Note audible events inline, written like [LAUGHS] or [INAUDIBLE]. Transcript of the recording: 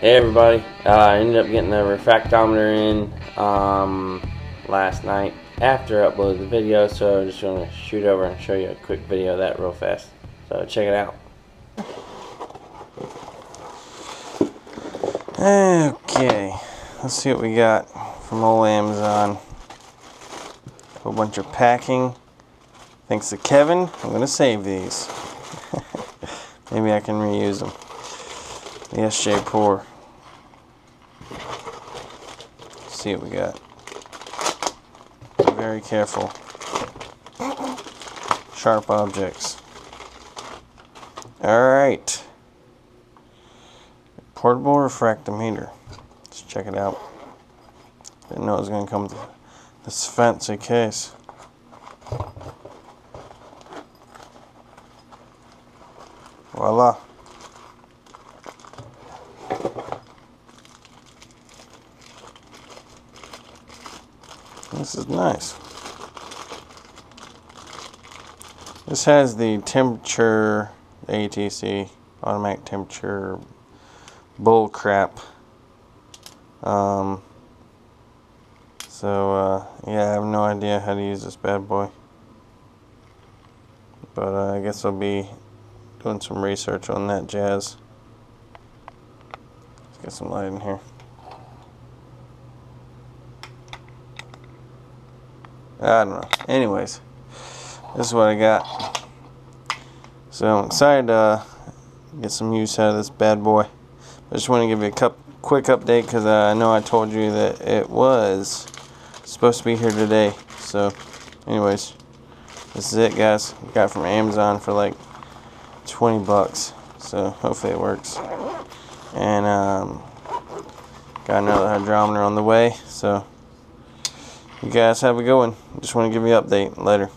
Hey everybody, uh, I ended up getting the refractometer in um, last night after I uploaded the video, so I'm just going to shoot over and show you a quick video of that real fast. So check it out. Okay, let's see what we got from old Amazon. A whole bunch of packing. Thanks to Kevin, I'm going to save these. [LAUGHS] Maybe I can reuse them. The SJ Pour. see what we got. Very careful. Sharp objects. Alright. Portable refractometer. Let's check it out. Didn't know it was going to come with this fancy case. Voila. This is nice. This has the temperature, ATC, automatic temperature bull crap. Um, so, uh, yeah, I have no idea how to use this bad boy. But uh, I guess I'll be doing some research on that jazz. Let's get some light in here. I don't know. Anyways, this is what I got. So I'm excited to get some use out of this bad boy. I just want to give you a cup, quick update because uh, I know I told you that it was supposed to be here today. So, anyways, this is it, guys. Got it from Amazon for like 20 bucks. So hopefully it works. And um, got another hydrometer on the way. So you guys have a good one. Just want to give you an update. Later.